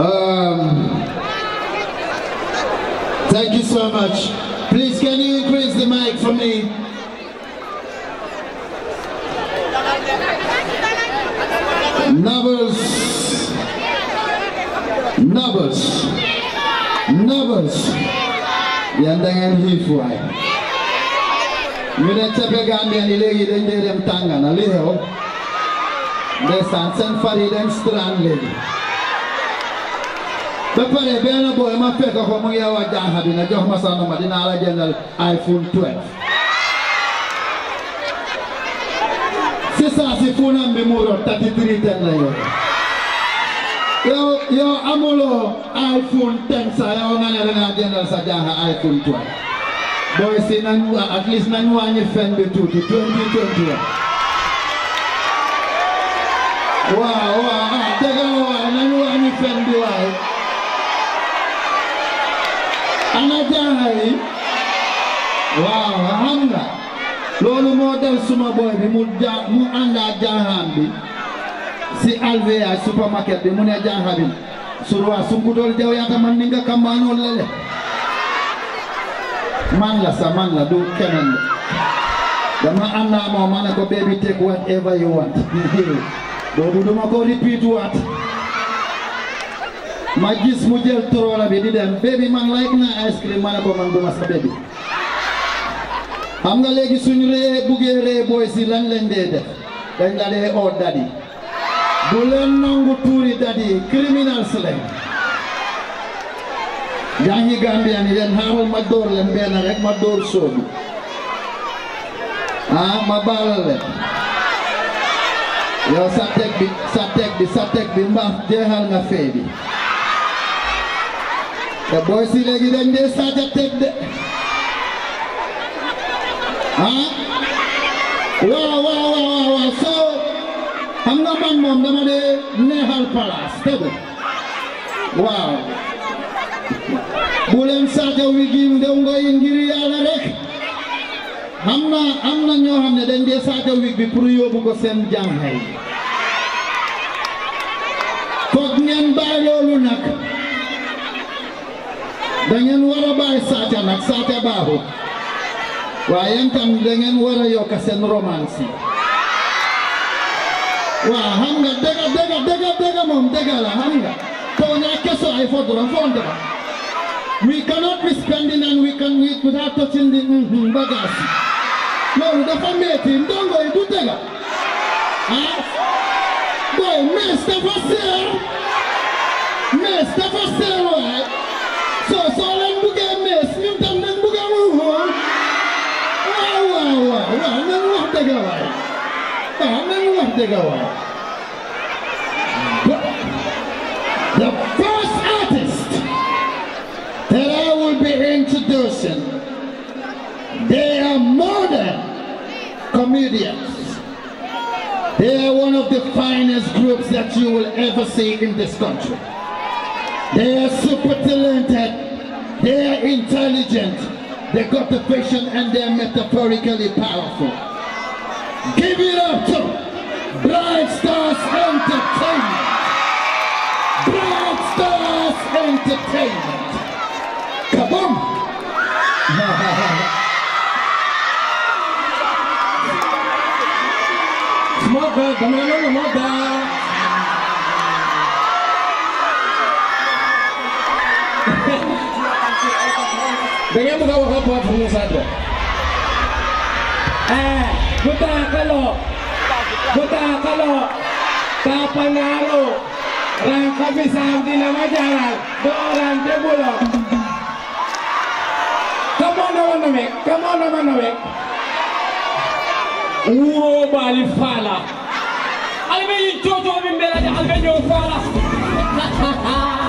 Um, thank you so much. Please, can you increase the mic for me? Numbers, numbers, numbers. Yan da ngeen xiif waay. ñu ne cape Gambia ni léegi dañ dee dem tàngana li xew ndeysaan seen far yi dañ strand léegi ba pare benn boy ma fekk ko mu wax jànxa bi ne jox ma sa number dinaa la jëndal iPhone 12 si saa si funam bi mu rot 33 ten la yor yow yow amuloo iPhone 10 sa yow nga ne dangaa jëndal sa jànxa iPhone 12 boy si nañ wa at least nañ wàññi fen bi tuuti 2021 waaw waaw ah dëgg la waay nañ wàññi fen bi waay ana jaaxa yi waaw xam nga loolu moo dal suma boy bi mu ja mu àndaa jaaxaam bi si Alvea supermarket bi mu ne jaaxa bi surwa sunkutol jaw yaata man ni nga kambaanool lele man la sa man la du keneen la dama am naa moom ma ne ko baby take whatever you want. Boobu duma ko repeat waat ma gis mu jël di dem baby man like na ice cream ma ne ko man duma sa baby. Xam nga léegi suñu ree buggee ree booy si lan lañ dee def. Dañ la dee oo dadi. Bu leen nangu tuuri dadi criminals lañ yaa ngi Gambia ma rek ma ah ma baalal leen yow sa teg bi sa teg bi sa teg bi mbaax jeexal nga fee bi te booy si léegi dañ dee saaja teg de. Ah. Waaw soo. Xam nga man moom dama dee neexal palaas tegu waaw. Bu leen saaja wi gi ndew ngoy ngir yàlla rek. Xam na am na ñoo ne dañ dee saaja wig bi pour yóbbu ko seen jànxay foog ngeen bàyyi nag. Da ngeen war a bàyyi saaja nag saaja baaxut waaye yéen tam da ngeen war a yokk seen romance yi waaw xam nga dëgga dëgga dëgga dëgga moom we cannot be spending and we can eat without touching the mm-hmm, bagage loolu dafa metti ndongo yi du dëgga ah boy mees dafa dafa seer dëgga waay the first artist that I will be introducing they are modern comedians. They are one of the finest groups that you will ever see in this country. They are super talented. They are intelligent. They got the vision and they're metaphorically powerful. Give it up to Bright Stars Entertainment. Bright Stars Entertainment. Kaboom! Smoke, dama na lang mo da. Da ngeen bëgg a wax ak fu mu sàdde. Eh, butakalo. Butakalo. Tapanalo. Rangka bisam di nama jalan. Doran tebulo. Come on, no one make. Come on, no one make. wuro bali fala albe yi jojo min bela de albe ñew fala Yeah.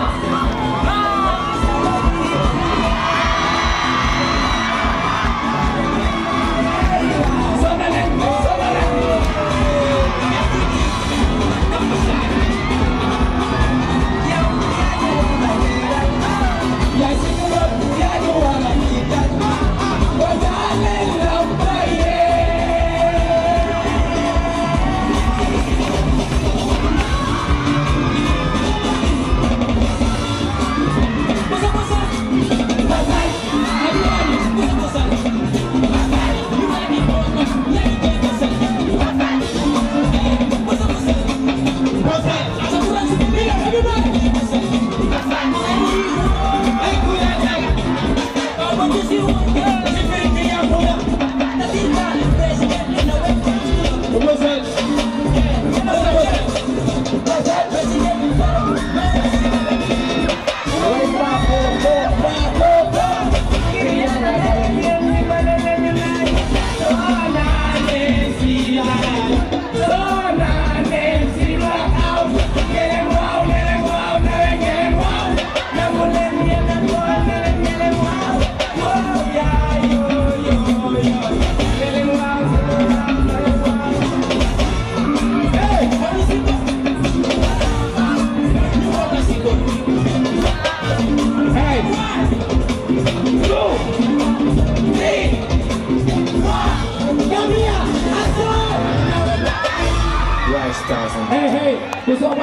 Hei Hey hey, gusto ko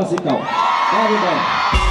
masih kau? Terima.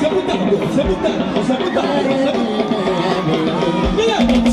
Sabutando, sabutando, sabutando, sabutando. Mira.